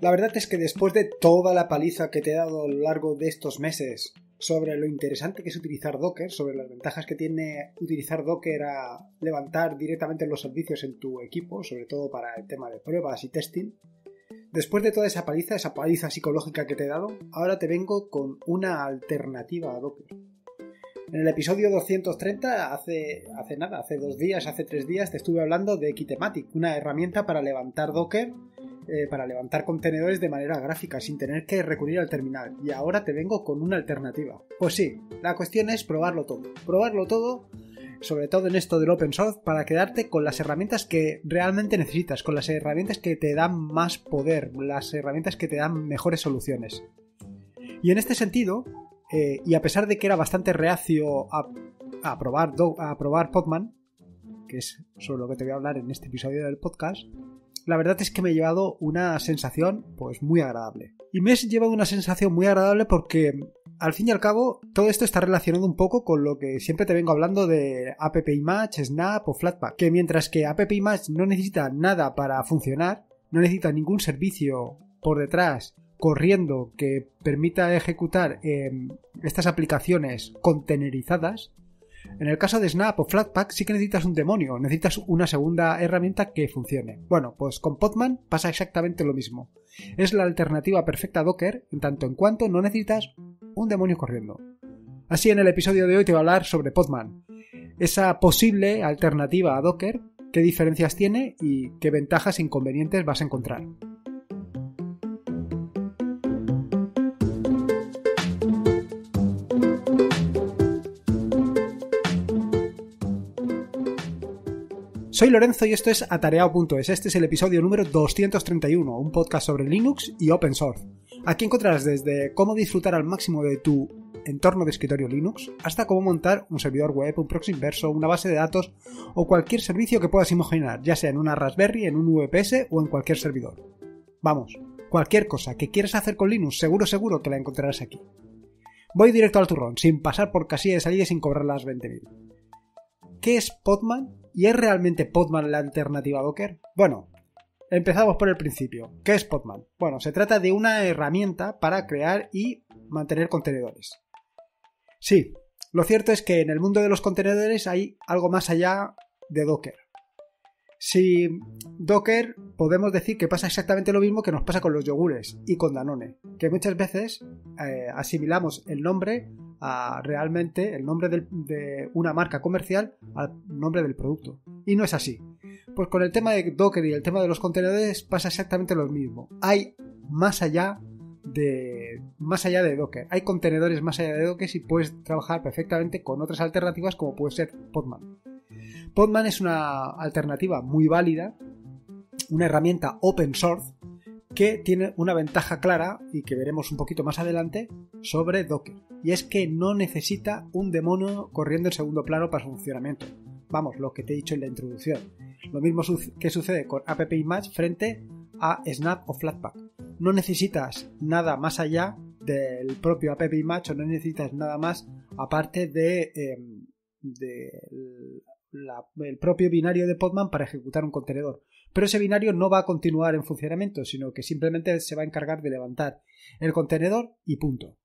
La verdad es que después de toda la paliza que te he dado a lo largo de estos meses sobre lo interesante que es utilizar Docker, sobre las ventajas que tiene utilizar Docker a levantar directamente los servicios en tu equipo, sobre todo para el tema de pruebas y testing, después de toda esa paliza, esa paliza psicológica que te he dado, ahora te vengo con una alternativa a Docker. En el episodio 230, hace, hace nada, hace dos días, hace tres días, te estuve hablando de Kitematic, una herramienta para levantar Docker eh, para levantar contenedores de manera gráfica sin tener que recurrir al terminal. Y ahora te vengo con una alternativa. Pues sí, la cuestión es probarlo todo. Probarlo todo sobre todo en esto del open source, para quedarte con las herramientas que realmente necesitas, con las herramientas que te dan más poder, las herramientas que te dan mejores soluciones. Y en este sentido, eh, y a pesar de que era bastante reacio a, probar, a probar Podman, que es sobre lo que te voy a hablar en este episodio del podcast, la verdad es que me he llevado una sensación pues muy agradable. Y me he llevado una sensación muy agradable porque al fin y al cabo todo esto está relacionado un poco con lo que siempre te vengo hablando de app image, snap o flatpak, que mientras que app image no necesita nada para funcionar, no necesita ningún servicio por detrás corriendo que permita ejecutar em, estas aplicaciones contenerizadas, en el caso de Snap o Flatpak sí que necesitas un demonio, necesitas una segunda herramienta que funcione. Bueno, pues con Podman pasa exactamente lo mismo. Es la alternativa perfecta a Docker en tanto en cuanto no necesitas un demonio corriendo. Así en el episodio de hoy te voy a hablar sobre Podman, esa posible alternativa a Docker, qué diferencias tiene y qué ventajas e inconvenientes vas a encontrar. Soy Lorenzo y esto es atareado.es. Este es el episodio número 231, un podcast sobre Linux y Open Source. Aquí encontrarás desde cómo disfrutar al máximo de tu entorno de escritorio Linux hasta cómo montar un servidor web, un proxy inverso, una base de datos o cualquier servicio que puedas imaginar, ya sea en una Raspberry, en un VPS o en cualquier servidor. Vamos, cualquier cosa que quieras hacer con Linux, seguro seguro que la encontrarás aquí. Voy directo al turrón, sin pasar por casilla de salida y sin cobrar las 20.000. ¿Qué es Podman ¿Y es realmente Podman la alternativa a Docker? Bueno, empezamos por el principio. ¿Qué es Podman? Bueno, se trata de una herramienta para crear y mantener contenedores. Sí, lo cierto es que en el mundo de los contenedores hay algo más allá de Docker. Si Docker podemos decir que pasa exactamente lo mismo que nos pasa con los yogures y con Danone, que muchas veces eh, asimilamos el nombre realmente el nombre de una marca comercial al nombre del producto. Y no es así. Pues con el tema de Docker y el tema de los contenedores pasa exactamente lo mismo. Hay más allá de más allá de Docker. Hay contenedores más allá de Docker y puedes trabajar perfectamente con otras alternativas como puede ser Podman. Podman es una alternativa muy válida, una herramienta open source que tiene una ventaja clara y que veremos un poquito más adelante sobre Docker. Y es que no necesita un demonio corriendo en segundo plano para su funcionamiento. Vamos, lo que te he dicho en la introducción. Lo mismo que sucede con AppImage frente a Snap o Flatpak. No necesitas nada más allá del propio AppImage o no necesitas nada más aparte de, el propio binario de Podman para ejecutar un contenedor pero ese binario no va a continuar en funcionamiento, sino que simplemente se va a encargar de levantar el contenedor y punto.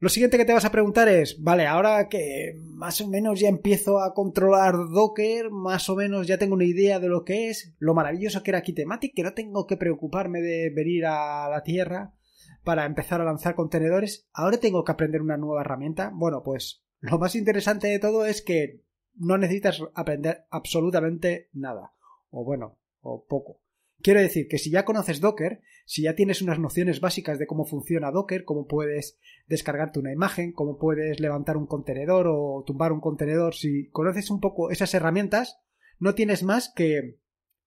Lo siguiente que te vas a preguntar es, vale, ahora que más o menos ya empiezo a controlar Docker, más o menos ya tengo una idea de lo que es, lo maravilloso que era Kitematic, que no tengo que preocuparme de venir a la Tierra para empezar a lanzar contenedores, ahora tengo que aprender una nueva herramienta. Bueno, pues lo más interesante de todo es que no necesitas aprender absolutamente nada o bueno, o poco. Quiero decir que si ya conoces Docker, si ya tienes unas nociones básicas de cómo funciona Docker, cómo puedes descargarte una imagen, cómo puedes levantar un contenedor o tumbar un contenedor, si conoces un poco esas herramientas, no tienes más que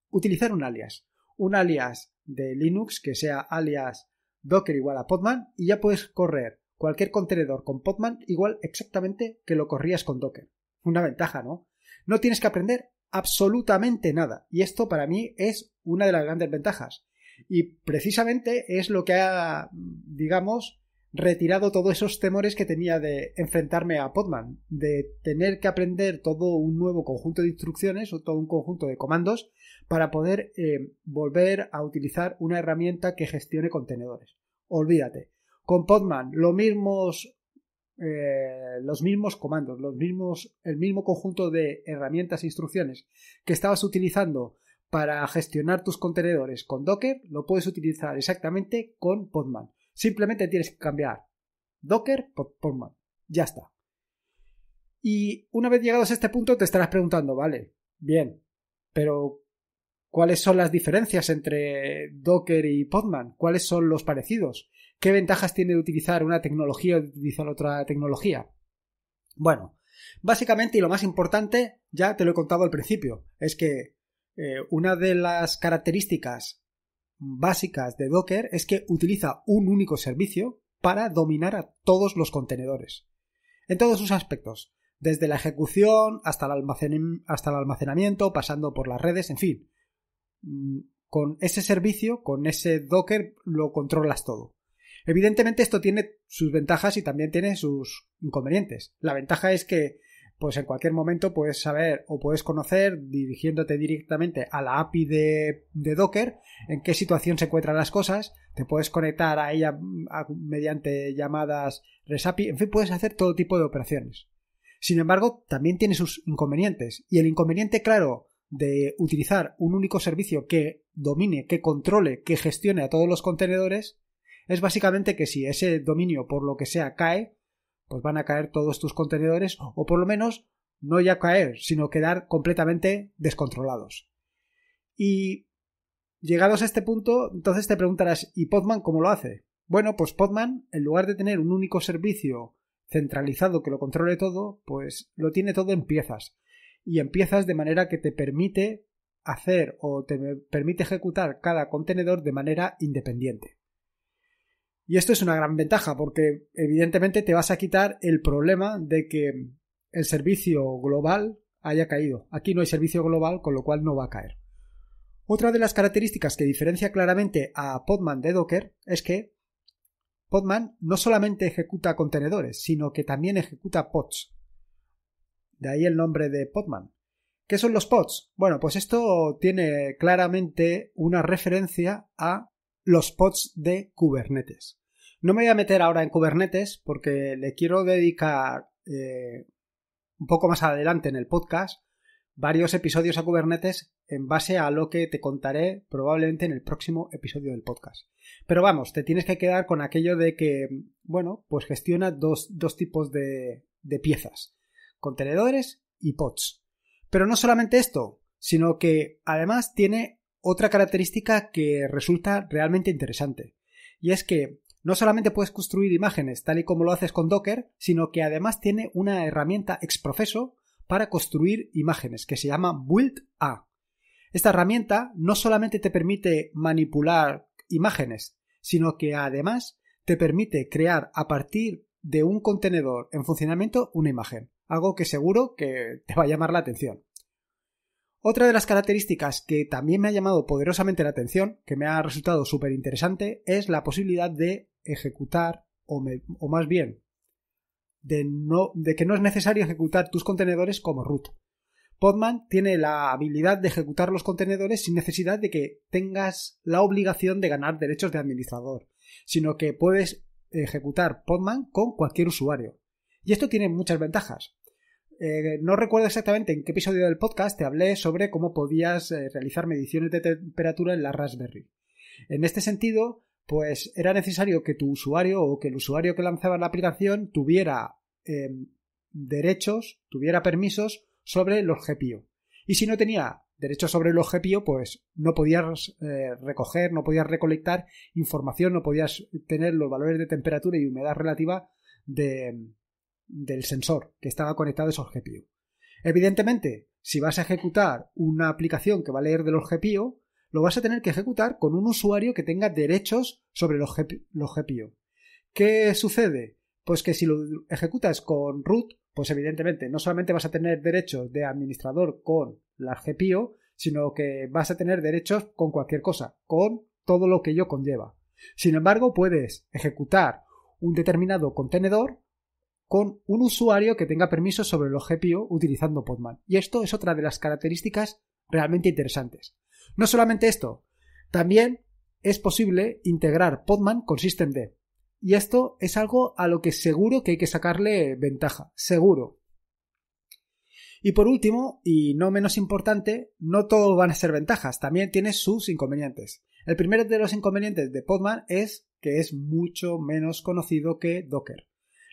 utilizar un alias. Un alias de Linux que sea alias Docker igual a Podman y ya puedes correr cualquier contenedor con Podman igual exactamente que lo corrías con Docker. Una ventaja, ¿no? No tienes que aprender absolutamente nada. Y esto para mí es una de las grandes ventajas. Y precisamente es lo que ha, digamos, retirado todos esos temores que tenía de enfrentarme a Podman, de tener que aprender todo un nuevo conjunto de instrucciones o todo un conjunto de comandos para poder eh, volver a utilizar una herramienta que gestione contenedores. Olvídate. Con Podman los mismos eh, los mismos comandos, los mismos, el mismo conjunto de herramientas e instrucciones que estabas utilizando para gestionar tus contenedores con Docker, lo puedes utilizar exactamente con Podman. Simplemente tienes que cambiar Docker por Podman. Ya está. Y una vez llegados a este punto te estarás preguntando, vale, bien, pero ¿cuáles son las diferencias entre Docker y Podman? ¿Cuáles son los parecidos? ¿Qué ventajas tiene de utilizar una tecnología o de utilizar otra tecnología? Bueno, básicamente y lo más importante, ya te lo he contado al principio, es que eh, una de las características básicas de Docker es que utiliza un único servicio para dominar a todos los contenedores. En todos sus aspectos, desde la ejecución hasta el, almacenamiento, pasando por las redes, en fin. Mm, con ese servicio, con ese Docker, lo controlas todo. Evidentemente esto tiene sus ventajas y también tiene sus inconvenientes. La ventaja es que pues en cualquier momento puedes saber o puedes conocer, dirigiéndote directamente a la API de, Docker, en qué situación se encuentran las cosas, te puedes conectar a ella mediante llamadas RESAPI, en fin, puedes hacer todo tipo de operaciones. Sin embargo, también tiene sus inconvenientes, y el inconveniente claro de utilizar un único servicio que domine, que controle, que gestione a todos los contenedores, es básicamente que si ese dominio por lo que sea cae, pues van a caer todos tus contenedores o por lo menos no ya caer, sino quedar completamente descontrolados. Y llegados a este punto, entonces te preguntarás, ¿y Podman cómo lo hace? Bueno, pues Podman, en lugar de tener un único servicio centralizado que lo controle todo, pues lo tiene todo en piezas. Y en piezas de manera que te permite hacer o te permite ejecutar cada contenedor de manera independiente. Y esto es una gran ventaja porque evidentemente te vas a quitar el problema de que el servicio global haya caído. Aquí no hay servicio global, con lo cual no va a caer. Otra de las características que diferencia claramente a Podman de Docker es que Podman no solamente ejecuta contenedores, sino que también ejecuta pods. De ahí el nombre de Podman. ¿Qué son los pods? Bueno, pues esto tiene claramente una referencia a los pods de Kubernetes. No me voy a meter ahora en Kubernetes porque le quiero dedicar eh, un poco más adelante en el podcast varios episodios a Kubernetes en base a lo que te contaré probablemente en el próximo episodio del podcast. Pero vamos, te tienes que quedar con aquello de que, bueno, pues gestiona dos, dos tipos de, de piezas, contenedores y pods. Pero no solamente esto, sino que además tiene otra característica que resulta realmente interesante. Y es que no solamente puedes construir imágenes tal y como lo haces con Docker, sino que además tiene una herramienta exprofeso para construir imágenes que se llama Build A. Esta herramienta no solamente te permite manipular imágenes, sino que además te permite crear a partir de un contenedor en funcionamiento una imagen, algo que seguro que te va a llamar la atención. Otra de las características que también me ha llamado poderosamente la atención, que me ha resultado súper interesante, es la posibilidad de ejecutar, o, más bien, de que no es necesario ejecutar tus contenedores como root. Podman tiene la habilidad de ejecutar los contenedores sin necesidad de que tengas la obligación de ganar derechos de administrador, sino que puedes ejecutar Podman con cualquier usuario. Y esto tiene muchas ventajas. Eh, no recuerdo exactamente en qué episodio del podcast te hablé sobre cómo podías eh, realizar mediciones de temperatura en la Raspberry. En este sentido, pues era necesario que tu usuario o que el usuario que lanzaba la aplicación tuviera em, derechos, tuviera permisos sobre los GPIO. Y si no tenía derechos sobre los GPIO, pues no podías eh, recoger, no podías recolectar información, no podías tener los valores de temperatura y humedad relativa del sensor que estaba conectado a esos GPIO. Evidentemente, si vas a ejecutar una aplicación que va a leer de los GPIO, lo vas a tener que ejecutar con un usuario que tenga derechos sobre los, GPIO. ¿Qué sucede? Pues que si lo ejecutas con root, pues evidentemente no solamente vas a tener derechos de administrador con la GPIO, sino que vas a tener derechos con cualquier cosa, con todo lo que ello conlleva. Sin embargo, puedes ejecutar un determinado contenedor con un usuario que tenga permiso sobre el GPU utilizando Podman. Y esto es otra de las características realmente interesantes. No solamente esto, también es posible integrar Podman con systemd. Y esto es algo a lo que seguro que hay que sacarle ventaja, seguro. Y por último, y no menos importante, no todo van a ser ventajas, también tiene sus inconvenientes. El primero de los inconvenientes de Podman es que es mucho menos conocido que Docker.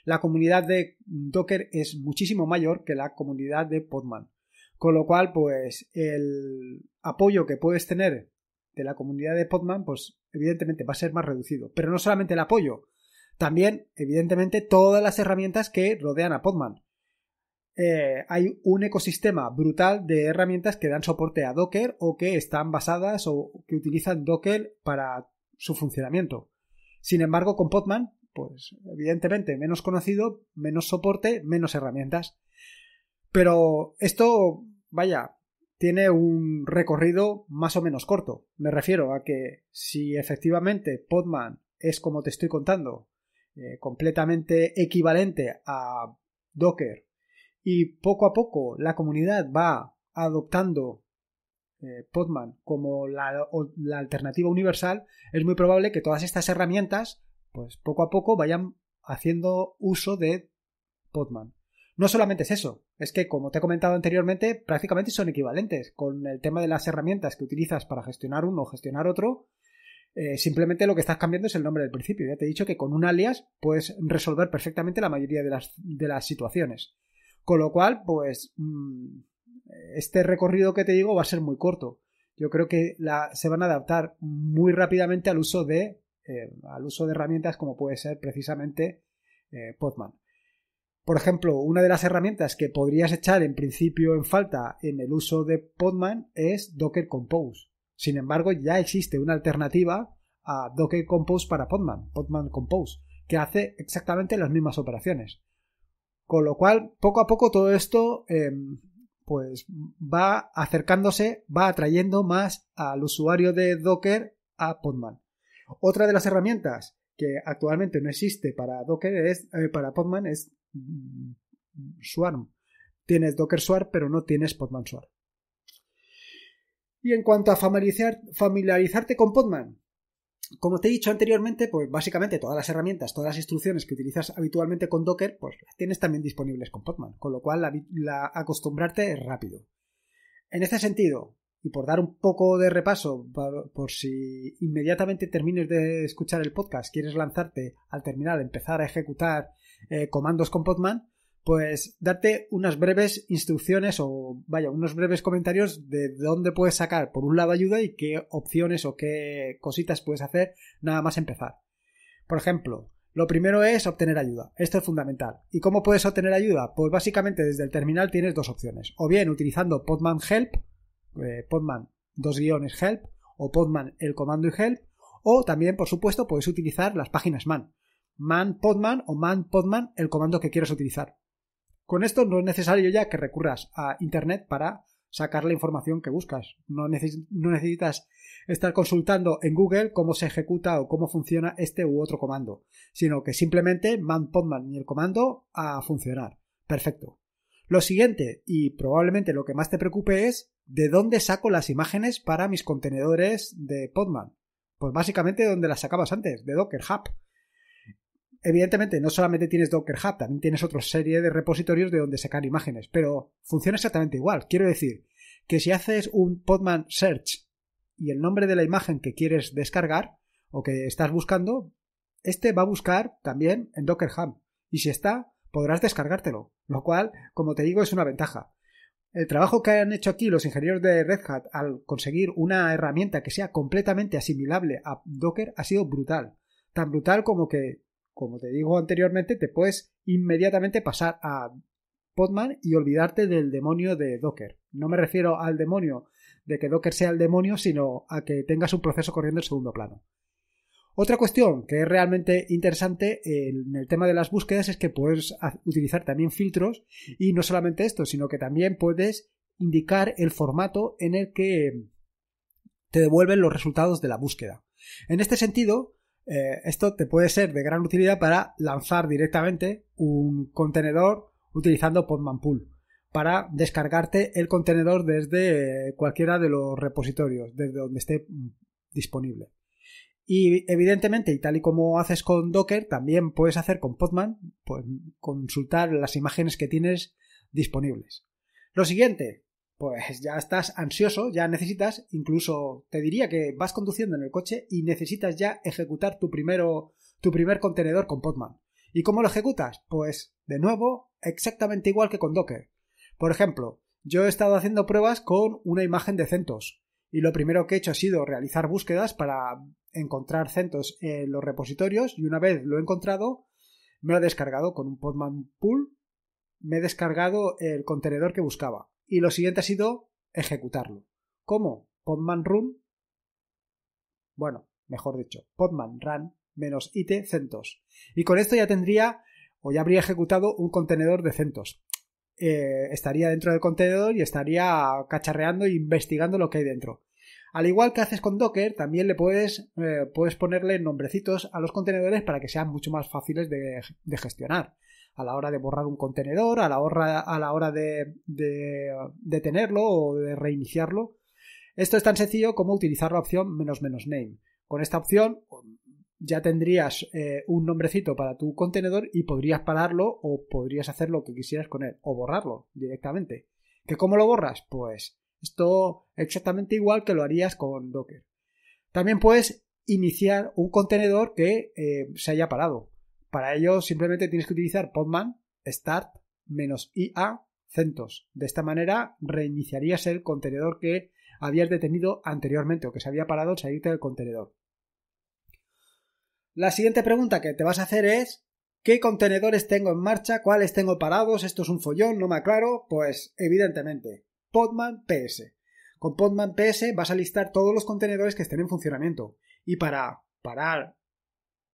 La comunidad de Docker es muchísimo mayor que la comunidad de Podman. Con lo cual, pues el apoyo que puedes tener de la comunidad de Podman, pues evidentemente va a ser más reducido. Pero no solamente el apoyo, también, evidentemente, todas las herramientas que rodean a Podman. Eh, hay un ecosistema brutal de herramientas que dan soporte a Docker o que están basadas o que utilizan Docker para su funcionamiento. Sin embargo, con Podman, pues evidentemente menos conocido, menos soporte, menos herramientas. Pero esto, vaya, tiene un recorrido más o menos corto. Me refiero a que si efectivamente Podman es como te estoy contando, eh, completamente equivalente a Docker y poco a poco la comunidad va adoptando eh, Podman como la, alternativa universal, es muy probable que todas estas herramientas, pues poco a poco vayan haciendo uso de Podman. No solamente es eso, es que como te he comentado anteriormente, prácticamente son equivalentes con el tema de las herramientas que utilizas para gestionar uno o gestionar otro. Eh, simplemente lo que estás cambiando es el nombre del principio. Ya te he dicho que con un alias puedes resolver perfectamente la mayoría de las, de las situaciones. Con lo cual, pues mm, este recorrido que te digo va a ser muy corto. Yo creo que se van a adaptar muy rápidamente al uso de, eh, al uso de herramientas como puede ser precisamente eh, Podman. Por ejemplo, una de las herramientas que podrías echar en principio en falta en el uso de Podman es Docker Compose. Sin embargo, ya existe una alternativa a Docker Compose para Podman, Podman Compose, que hace exactamente las mismas operaciones. Con lo cual, poco a poco todo esto em, pues va acercándose, va atrayendo más al usuario de Docker a Podman. Otra de las herramientas que actualmente no existe para Docker es eh, para Podman es mm, Swarm. Tienes Docker Swarm, pero no tienes Podman Swarm. Y en cuanto a familiarizarte con Podman, como te he dicho anteriormente, pues básicamente todas las herramientas, todas las instrucciones que utilizas habitualmente con Docker, pues las tienes también disponibles con Podman, con lo cual la, acostumbrarte es rápido. En este sentido, y por dar un poco de repaso, por, si inmediatamente termines de escuchar el podcast, quieres lanzarte al terminal, empezar a ejecutar eh, comandos con Podman, pues darte unas breves instrucciones o vaya, unos breves comentarios de dónde puedes sacar por un lado ayuda y qué opciones o qué cositas puedes hacer nada más empezar. Por ejemplo, lo primero es obtener ayuda. Esto es fundamental. ¿Y cómo puedes obtener ayuda? Pues básicamente desde el terminal tienes dos opciones. O bien utilizando Podman Help, eh, Podman dos guiones Help, o Podman el comando y Help, o también, por supuesto, puedes utilizar las páginas man. Man Podman o Man Podman el comando que quieras utilizar. Con esto no es necesario ya que recurras a Internet para sacar la información que buscas. No, necesitas estar consultando en Google cómo se ejecuta o cómo funciona este u otro comando, sino que simplemente man podman y el comando a funcionar. Perfecto. Lo siguiente, y probablemente lo que más te preocupe es de dónde saco las imágenes para mis contenedores de Podman. Pues básicamente de donde las sacabas antes, de Docker Hub evidentemente no solamente tienes Docker Hub, también tienes otra serie de repositorios de donde sacar imágenes, pero funciona exactamente igual. Quiero decir que si haces un Podman Search y el nombre de la imagen que quieres descargar o que estás buscando, este va a buscar también en Docker Hub. Y si está, podrás descargártelo, lo cual, como te digo, es una ventaja. El trabajo que han hecho aquí los ingenieros de Red Hat al conseguir una herramienta que sea completamente asimilable a Docker ha sido brutal. Tan brutal como que como te digo anteriormente, te puedes inmediatamente pasar a Podman y olvidarte del demonio de Docker. No me refiero al demonio de que Docker sea el demonio, sino a que tengas un proceso corriendo en segundo plano. Otra cuestión que es realmente interesante en el tema de las búsquedas es que puedes utilizar también filtros y no solamente esto, sino que también puedes indicar el formato en el que te devuelven los resultados de la búsqueda. En este sentido, Eh, esto te puede ser de gran utilidad para lanzar directamente un contenedor utilizando Podman Pool para descargarte el contenedor desde cualquiera de los repositorios, desde donde esté disponible. Y evidentemente, y tal y como haces con Docker, también puedes hacer con Podman, pues consultar las imágenes que tienes disponibles. Lo siguiente, pues ya estás ansioso, ya necesitas, incluso te diría que vas conduciendo en el coche y necesitas ya ejecutar tu, primero, tu primer contenedor con Podman. ¿Y cómo lo ejecutas? Pues, de nuevo, exactamente igual que con Docker. Por ejemplo, yo he estado haciendo pruebas con una imagen de CentOS y lo primero que he hecho ha sido realizar búsquedas para encontrar CentOS en los repositorios y una vez lo he encontrado me lo he descargado con un Podman Pool, me he descargado el contenedor que buscaba y lo siguiente ha sido ejecutarlo. ¿Cómo? Podman run. Bueno, mejor dicho, podman run menos it centos. Y con esto ya tendría o ya habría ejecutado un contenedor de centos. Eh, estaría dentro del contenedor y estaría cacharreando e investigando lo que hay dentro. Al igual que haces con Docker, también le puedes, eh, puedes ponerle nombrecitos a los contenedores para que sean mucho más fáciles de gestionar a la hora de borrar un contenedor, a la hora, a la hora de, de, tenerlo o de reiniciarlo. Esto es tan sencillo como utilizar la opción menos menos name. Con esta opción ya tendrías eh, un nombrecito para tu contenedor y podrías pararlo o podrías hacer lo que quisieras con él o borrarlo directamente. ¿Que cómo lo borras? Pues esto exactamente igual que lo harías con Docker. También puedes iniciar un contenedor que eh, se haya parado. Para ello simplemente tienes que utilizar podman start -ia centos. De esta manera reiniciarías el contenedor que habías detenido anteriormente o que se había parado al salirte del contenedor. La siguiente pregunta que te vas a hacer es ¿qué contenedores tengo en marcha? ¿Cuáles tengo parados? ¿Esto es un follón? ¿No me aclaro? Pues evidentemente, Podman PS. Con Podman PS vas a listar todos los contenedores que estén en funcionamiento. Y para parar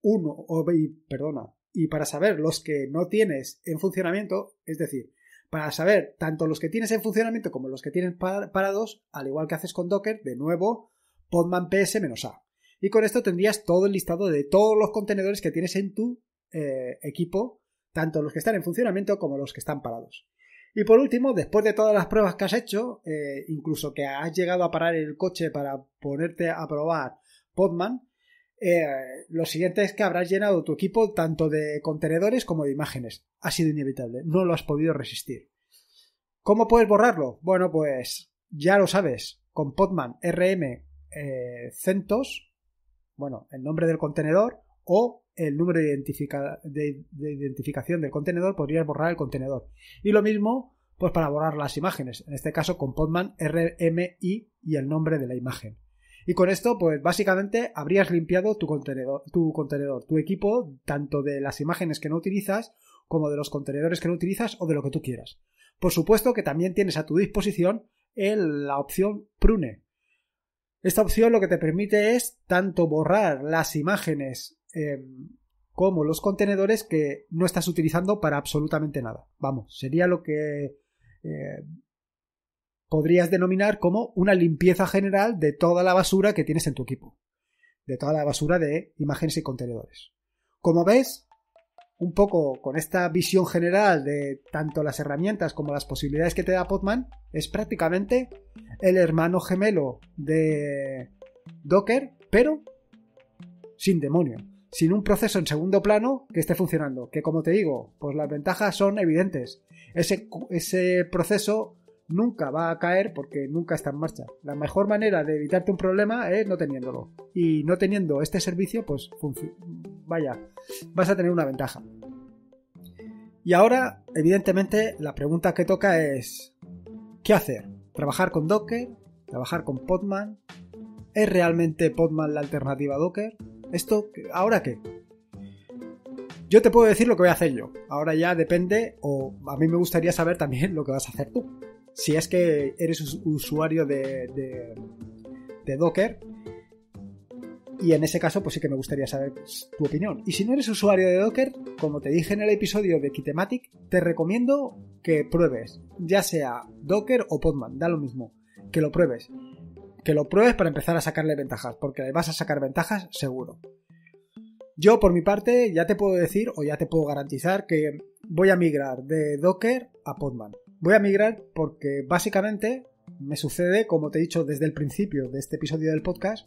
uno, o, perdona, y para saber los que no tienes en funcionamiento, es decir, para saber tanto los que tienes en funcionamiento como los que tienes parados, al igual que haces con Docker, de nuevo, podman ps-a. Y con esto tendrías todo el listado de todos los contenedores que tienes en tu eh, equipo, tanto los que están en funcionamiento como los que están parados. Y por último, después de todas las pruebas que has hecho, eh, incluso que has llegado a parar el coche para ponerte a probar Podman, eh, lo siguiente es que habrás llenado tu equipo tanto de contenedores como de imágenes. Ha sido inevitable, no lo has podido resistir. ¿Cómo puedes borrarlo? Bueno, pues ya lo sabes, con Podman RM CentOS, bueno, el nombre del contenedor o el número de, identificación del contenedor, podrías borrar el contenedor. Y lo mismo, pues para borrar las imágenes, en este caso con Podman RMI y el nombre de la imagen. Y con esto, pues básicamente habrías limpiado tu contenedor, tu contenedor, tu equipo, tanto de las imágenes que no utilizas, como de los contenedores que no utilizas o de lo que tú quieras. Por supuesto que también tienes a tu disposición la opción Prune. Esta opción lo que te permite es tanto borrar las imágenes em, como los contenedores que no estás utilizando para absolutamente nada. Vamos, sería lo que eh, podrías denominar como una limpieza general de toda la basura que tienes en tu equipo, de toda la basura de imágenes y contenedores. Como ves, un poco con esta visión general de tanto las herramientas como las posibilidades que te da Podman, es prácticamente el hermano gemelo de Docker, pero sin demonio, sin un proceso en segundo plano que esté funcionando. Que como te digo, pues las ventajas son evidentes. Ese, ese proceso nunca va a caer porque nunca está en marcha. La mejor manera de evitarte un problema es no teniéndolo. Y no teniendo este servicio, pues vaya, vas a tener una ventaja. Y ahora, evidentemente, la pregunta que toca es, ¿qué hacer? ¿Trabajar con Docker? ¿Trabajar con Podman? ¿Es realmente Podman la alternativa a Docker? ¿Esto, ahora qué? Yo te puedo decir lo que voy a hacer yo. Ahora ya depende, o a mí me gustaría saber también lo que vas a hacer tú si es que eres usuario de, Docker. Y en ese caso, pues sí que me gustaría saber tu opinión. Y si no eres usuario de Docker, como te dije en el episodio de Kitematic, te recomiendo que pruebes, ya sea Docker o Podman, da lo mismo, que lo pruebes. Que lo pruebes para empezar a sacarle ventajas, porque le vas a sacar ventajas seguro. Yo, por mi parte, ya te puedo decir o ya te puedo garantizar que voy a migrar de Docker a Podman. Voy a migrar porque básicamente me sucede, como te he dicho desde el principio de este episodio del podcast,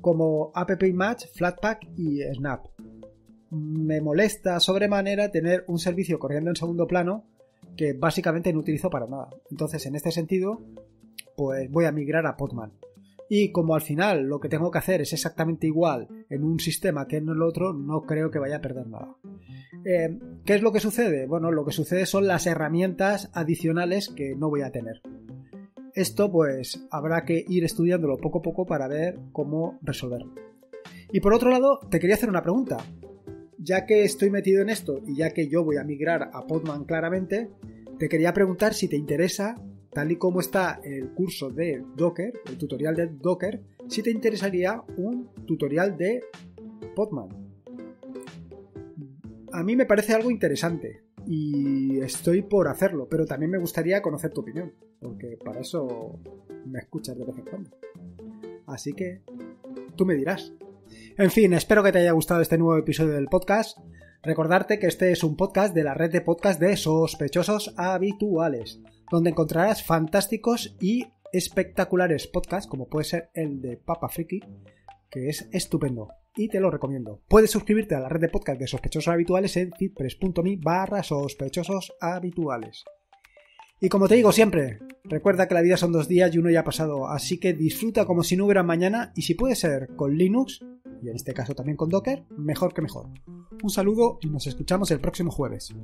como App Match, Flatpak y Snap. Me molesta sobremanera tener un servicio corriendo en segundo plano que básicamente no utilizo para nada. Entonces, en este sentido, pues voy a migrar a Podman. Y como al final lo que tengo que hacer es exactamente igual en un sistema que en el otro, no creo que vaya a perder nada. Eh, ¿Qué es lo que sucede? Bueno, lo que sucede son las herramientas adicionales que no voy a tener. Esto pues habrá que ir estudiándolo poco a poco para ver cómo resolverlo. Y por otro lado, te quería hacer una pregunta. Ya que estoy metido en esto y ya que yo voy a migrar a Podman claramente, te quería preguntar si te interesa tal y como está el curso de Docker, el tutorial de Docker, si te interesaría un tutorial de Podman. A mí me parece algo interesante y estoy por hacerlo, pero también me gustaría conocer tu opinión, porque para eso me escuchas de vez en cuando. Así que tú me dirás. En fin, espero que te haya gustado este nuevo episodio del podcast. Recordarte que este es un podcast de la red de podcast de sospechosos habituales donde encontrarás fantásticos y espectaculares podcasts, como puede ser el de Papa Friki, que es estupendo y te lo recomiendo. Puedes suscribirte a la red de podcast de sospechosos habituales en cipres.me barra sospechosos habituales. Y como te digo siempre, recuerda que la vida son dos días y uno ya ha pasado, así que disfruta como si no hubiera mañana y si puede ser con Linux, y en este caso también con Docker, mejor que mejor. Un saludo y nos escuchamos el próximo jueves.